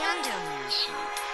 Condoms